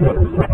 Thank you.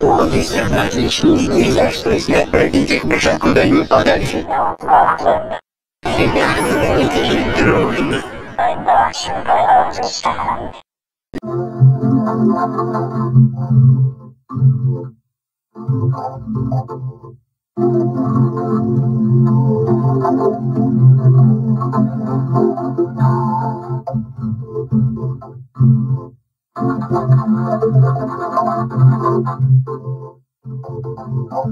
Он и всем отлично, ни за что снять пробитых башек куда-нибудь подальше. Ребята, это же дружно.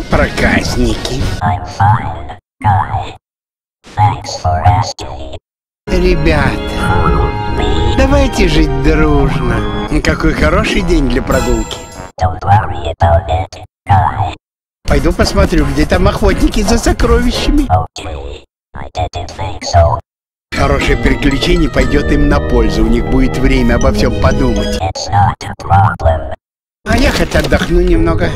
Ну, проказники. Ребята, давайте жить дружно. Какой хороший день для прогулки. it. Пойду посмотрю, где там охотники за сокровищами. Okay, so. Хорошее приключение пойдет им на пользу. У них будет время обо всем подумать. А я хоть отдохну немного.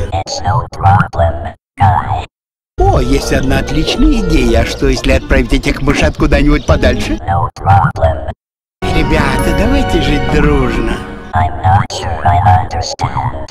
О, есть одна отличная идея. А что, если отправить этих мышат куда-нибудь подальше? Ребята, давайте жить дружно. I'm not sure I understand.